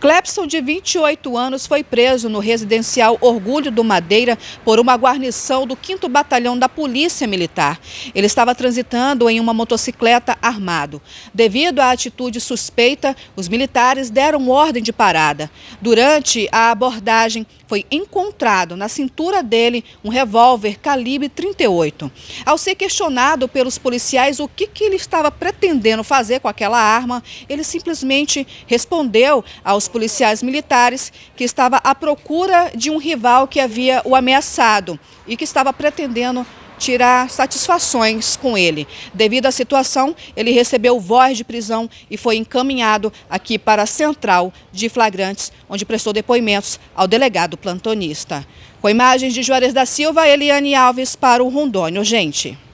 Clepson, de 28 anos, foi preso no residencial Orgulho do Madeira por uma guarnição do 5 Batalhão da Polícia Militar. Ele estava transitando em uma motocicleta armado. Devido à atitude suspeita, os militares deram ordem de parada. Durante a abordagem, foi encontrado na cintura dele um revólver calibre 38. Ao ser questionado pelos policiais o que, que ele estava pretendendo fazer com aquela arma, ele simplesmente respondeu aos policiais militares que estava à procura de um rival que havia o ameaçado e que estava pretendendo tirar satisfações com ele. Devido à situação, ele recebeu voz de prisão e foi encaminhado aqui para a central de flagrantes, onde prestou depoimentos ao delegado plantonista. Com imagens de Juarez da Silva, Eliane Alves para o Rondônio. Gente.